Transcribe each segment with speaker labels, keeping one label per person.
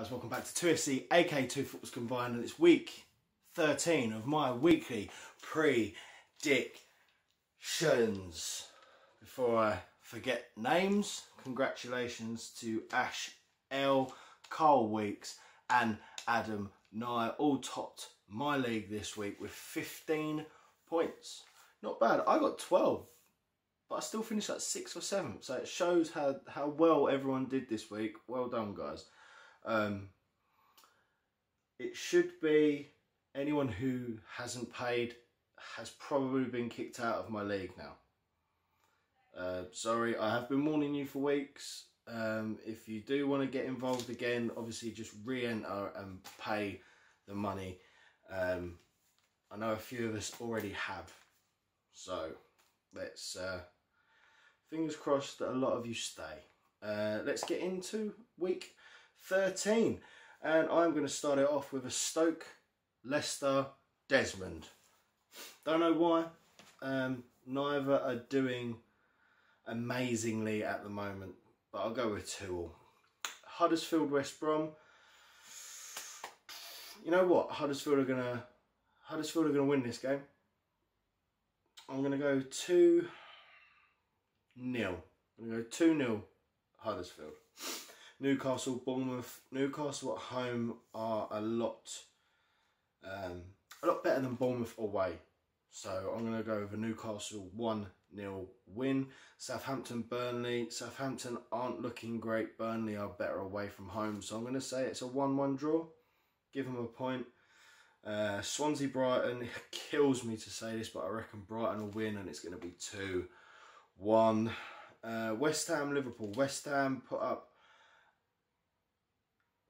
Speaker 1: guys, welcome back to 2FC, aka 2 Footballs Combined, and it's week 13 of my weekly predictions. Before I forget names, congratulations to Ash L, Carl Weeks, and Adam Nye, all topped my league this week with 15 points. Not bad, I got 12 but I still finished at sixth or seventh. So it shows how how well everyone did this week. Well done, guys. Um, it should be anyone who hasn't paid has probably been kicked out of my league now. Uh, sorry, I have been warning you for weeks. Um, if you do want to get involved again, obviously just re-enter and pay the money. Um, I know a few of us already have, so let's uh, fingers crossed that a lot of you stay. Uh, let's get into week 13. And I'm going to start it off with a Stoke, Leicester, Desmond. Don't know why. Um, neither are doing amazingly at the moment. But I'll go with two all. Huddersfield, West Brom. You know what? Huddersfield are gonna Huddersfield are gonna win this game. I'm gonna go two nil. I'm going to go 2 0 Huddersfield. Newcastle, Bournemouth. Newcastle at home are a lot, um, a lot better than Bournemouth away. So I'm going to go with a Newcastle 1 0 win. Southampton, Burnley. Southampton aren't looking great. Burnley are better away from home. So I'm going to say it's a 1 1 draw. Give them a point. Uh, Swansea, Brighton. Kills me to say this, but I reckon Brighton will win and it's going to be 2 1. Uh, West Ham, Liverpool. West Ham put up.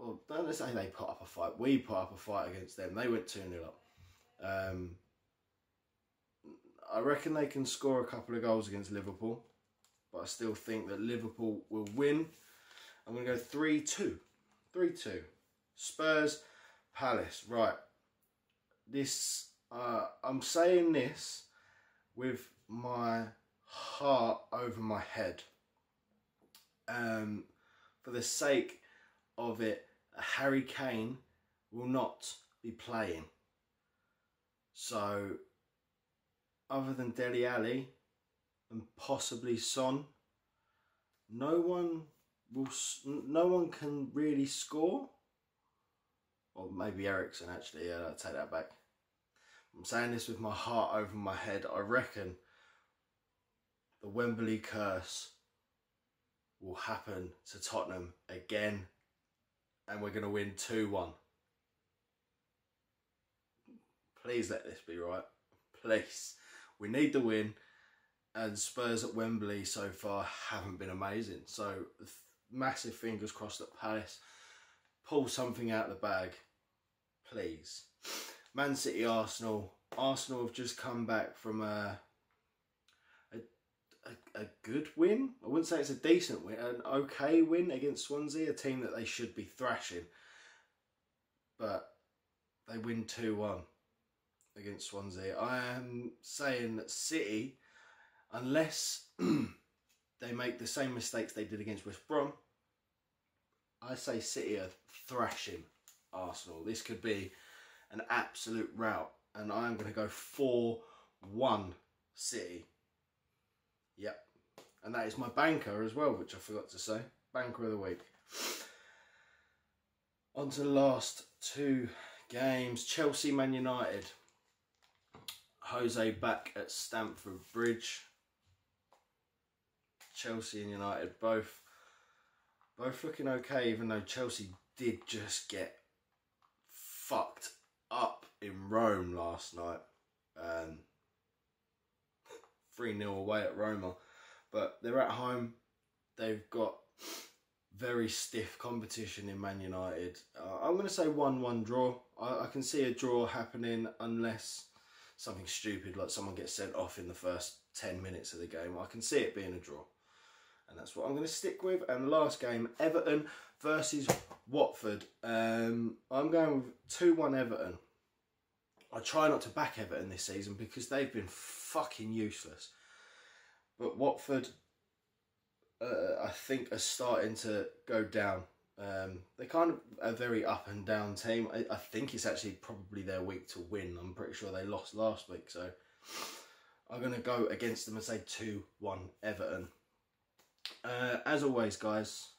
Speaker 1: Well, don't say they put up a fight. We put up a fight against them. They went 2 0 up. Um, I reckon they can score a couple of goals against Liverpool, but I still think that Liverpool will win. I'm going to go 3 2. 3 2. Spurs, Palace. Right. This, uh, I'm saying this with my heart over my head. Um, for the sake of it, Harry Kane will not be playing. So, other than Dele Alli and possibly Son, no one will. No one can really score. Or maybe Eriksen actually. Yeah, I'll take that back. I'm saying this with my heart over my head. I reckon the Wembley curse will happen to Tottenham again and we're going to win 2-1. Please let this be right. Please. We need the win and Spurs at Wembley so far haven't been amazing. So massive fingers crossed that Palace pull something out of the bag. Please. Man City Arsenal. Arsenal have just come back from a a, a good win. I wouldn't say it's a decent win, an okay win against Swansea, a team that they should be thrashing. But they win 2 1 against Swansea. I am saying that City, unless they make the same mistakes they did against West Brom, I say City are thrashing Arsenal. This could be an absolute rout. And I'm going to go 4 1 City. Yep. And that is my banker as well, which I forgot to say. Banker of the week. On to the last two games. Chelsea Man United. Jose back at Stamford Bridge. Chelsea and United both both looking okay, even though Chelsea did just get fucked up in Rome last night. Um, 3 0 away at Roma. But they're at home. They've got very stiff competition in Man United. Uh, I'm going to say 1 1 draw. I, I, can see a draw happening unless something stupid like someone gets sent off in the first 10 minutes of the game. I can see it being a draw. And that's what I'm going to stick with. And the last game, Everton versus Watford. Um, I'm going with 2 1 Everton. I try not to back Everton this season because they've been fucking useless. But Watford, uh, I think, are starting to go down. Um, they're kind of a very up and down team. I, I think it's actually probably their week to win. I'm pretty sure they lost last week, so I'm going to go against them and say 2 1 Everton. Uh, as always, guys,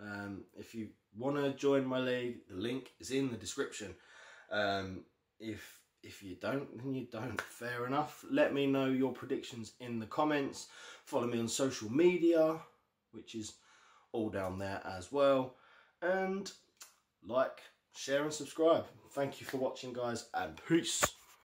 Speaker 1: um, if you want to join my league, the link is in the description. Um, if if you don't, then you don't. Fair enough. Let me know your predictions in the comments. Follow me on social media, which is all down there as well. And like, share, and subscribe. Thank you for watching, guys, and peace.